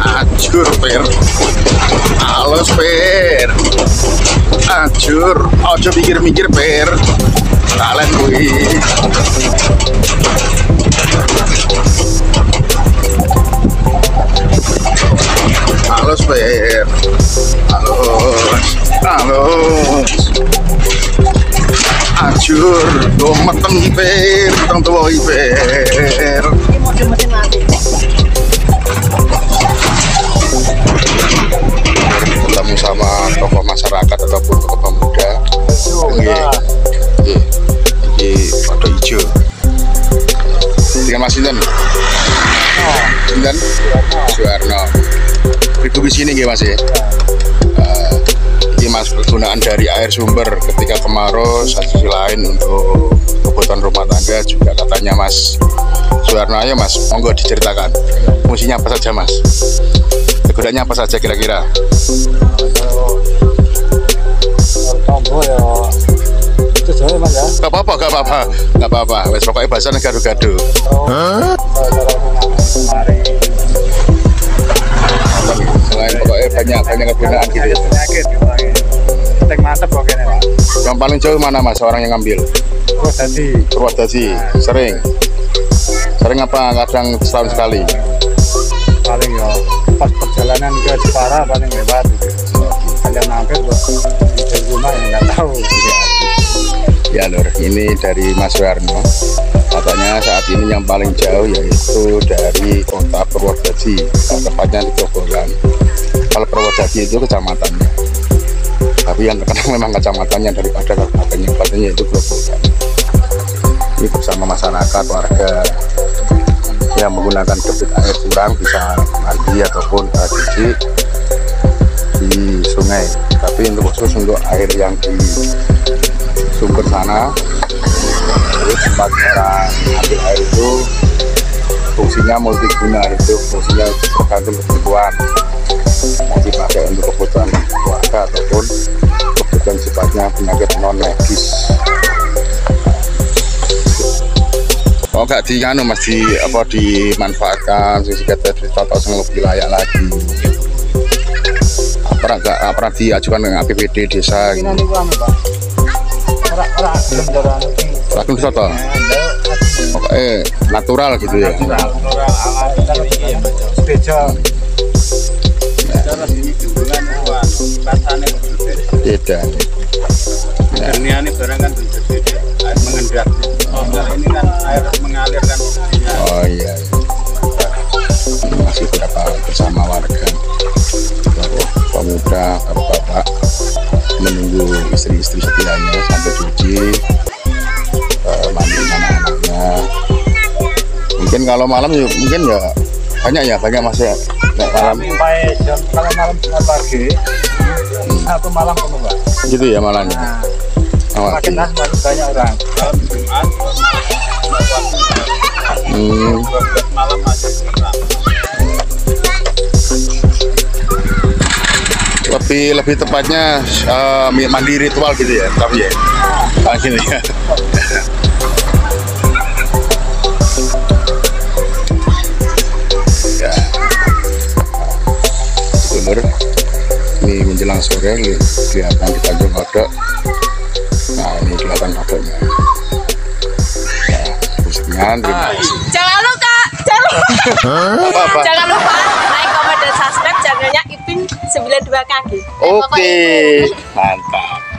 Ajur per. Halus per. Ajur, ojo mikir-mikir per. Kalian kuwi. Halus per. Halus. Halus. Ajur, gometem per, tong tuwa per. Sinten Sinten Suwarno pribumi sini nggih Mas ya Eh, ini mas penggunaan dari air sumber ketika kemarau satu sisi lain untuk kebutuhan rumah tangga juga katanya Mas Suwarno ayo Mas monggo diceritakan fungsinya apa saja Mas kegunaannya apa saja kira-kira ya mas ya. Gak apa-apa, gak apa-apa, gak apa-apa. Wes pokoknya bahasa gado-gado. Cara kemarin Selain pokoknya banyak banyak kegunaan gitu ya. penyakit Tek mantep pokoknya pak. Yang paling jauh mana mas orang yang ngambil? Tadi Purwodadi, sering. Sering apa? Kadang setahun sekali. paling ya pas perjalanan ke Jepara paling lewat gitu. Kalian mampir buat di rumah yang nggak tahu. Ya Lur, ini dari Mas Warno. Katanya saat ini yang paling jauh yaitu dari kota Purwodadi, tepatnya di Grobogan. Kalau Purwodadi itu kecamatannya. Tapi yang terkenal memang kecamatannya daripada kabupatennya, kabupatennya itu Grobogan. Ini bersama masyarakat, warga yang menggunakan debit air kurang bisa mandi ataupun uh, cuci di sungai. Tapi untuk khusus untuk air yang di sumber sana. Terus tempat orang ambil air itu fungsinya multiguna itu fungsinya tergantung kebutuhan. Mau dipakai untuk kebutuhan keluarga ataupun kebutuhan sifatnya penyakit non medis Oh gak di anu mas di apa dimanfaatkan sisi kata ditata sing lebih layak lagi. Pernah gak pernah diajukan dengan APBD desa gitu sing langsung ditata pokoknya natural gitu ya natural beda barang kan berbeda. Air mengendap. Oh, ini kan air mengalir kan. oh iya, iya. Masih berapa bersama warga pemuda kalau malam ya mungkin ya banyak ya banyak masih ya. Malam. Sampai jam kalau malam jam pagi satu malam penuh pak. gitu ya malamnya Nah, oh, makin lah makin banyak orang. Kalau Jumat hmm, 12 malam masih lebih lebih tepatnya eh, mandi ritual gitu ya tapi ya. Ah, gini ya ya menjelang sore ini kelihatan di Tanjung Kodok nah ini kelihatan kodoknya ya sekian terima kasih. Jangan lupa, jangan lupa, apa jangan lupa like, comment, dan subscribe channelnya Ipin 92 kaki. oke mantap